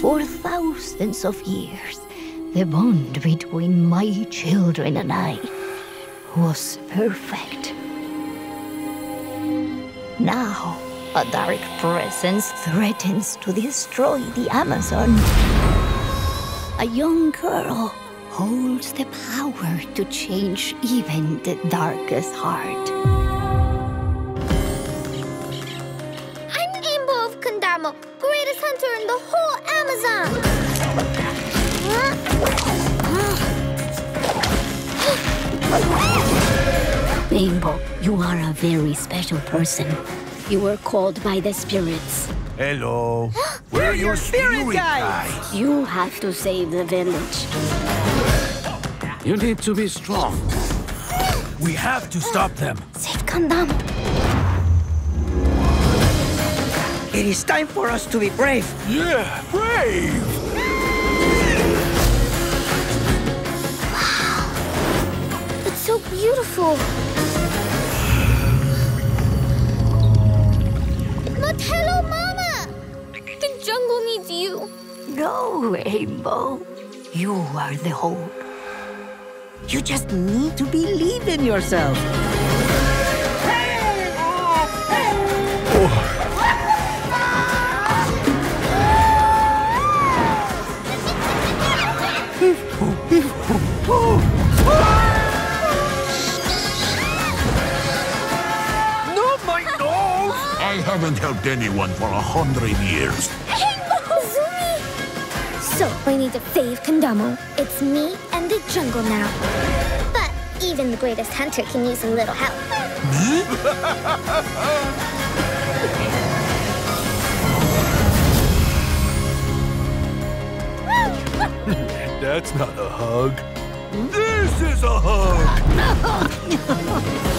For thousands of years, the bond between my children and I was perfect. Now, a dark presence threatens to destroy the Amazon. A young girl holds the power to change even the darkest heart. Of Candamo, greatest hunter in the whole Amazon. Ainbo, you are a very special person. You were called by the spirits. Hello. We're your spirit guides. You have to save the village. You need to be strong. We have to stop them. Save Candamo. It is time for us to be brave. Yeah, brave. It's so beautiful. But hello, Mama. The jungle needs you. No, Ainbo. You are the hope. You just need to believe in yourself. Not my nose. I haven't helped anyone for a hundred years. Zumi. So we need to save Candamo. It's me and the jungle now. But even the greatest hunter can use a little help. That's not a hug. This is a hug.